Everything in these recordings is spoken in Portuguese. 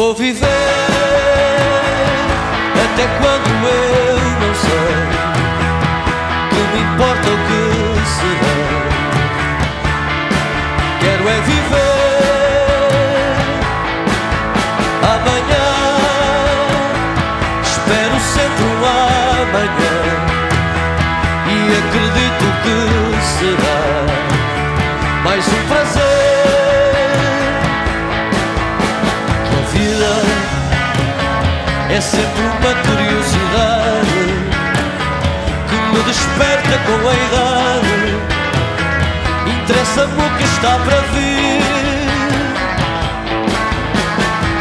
Vou viver até quando eu não sei. Não me importa o que será. Quero é viver amanhã. Espero sempre um amanhã e acredito que será é sempre uma curiosidade que me desperta com a idade. Interessa-me o que está para vir.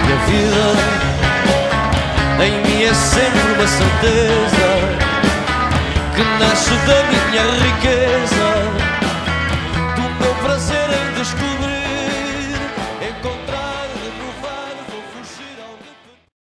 E a vida em mim é sempre uma certeza que nasce da minha riqueza,